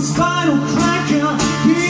spinal cracker.